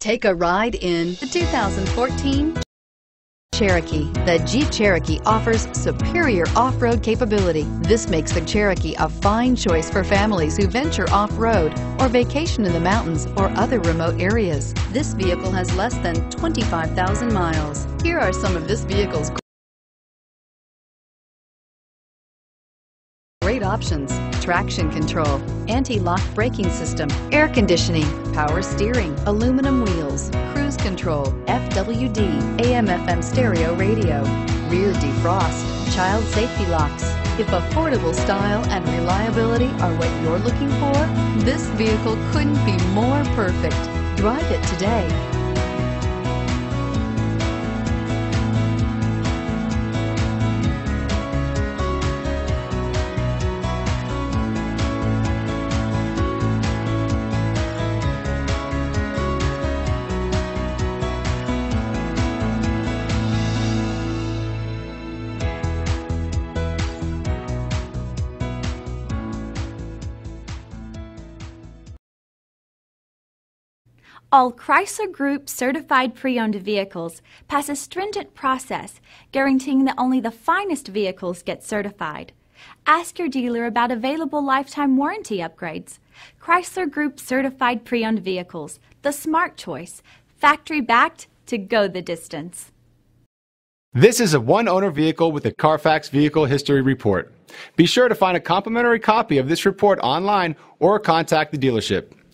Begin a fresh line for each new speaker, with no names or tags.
Take a ride in the 2014 Cherokee. The Jeep Cherokee offers superior off-road capability. This makes the Cherokee a fine choice for families who venture off-road or vacation in the mountains or other remote areas. This vehicle has less than 25,000 miles. Here are some of this vehicle's options. Traction control, anti-lock braking system, air conditioning, power steering, aluminum wheels, cruise control, FWD, AM FM stereo radio, rear defrost, child safety locks. If affordable style and reliability are what you're looking for, this vehicle couldn't be more perfect. Drive it today.
All Chrysler Group certified pre owned vehicles pass a stringent process guaranteeing that only the finest vehicles get certified. Ask your dealer about available lifetime warranty upgrades. Chrysler Group certified pre owned vehicles, the smart choice, factory backed to go the distance.
This is a one owner vehicle with a Carfax Vehicle History Report. Be sure to find a complimentary copy of this report online or contact the dealership.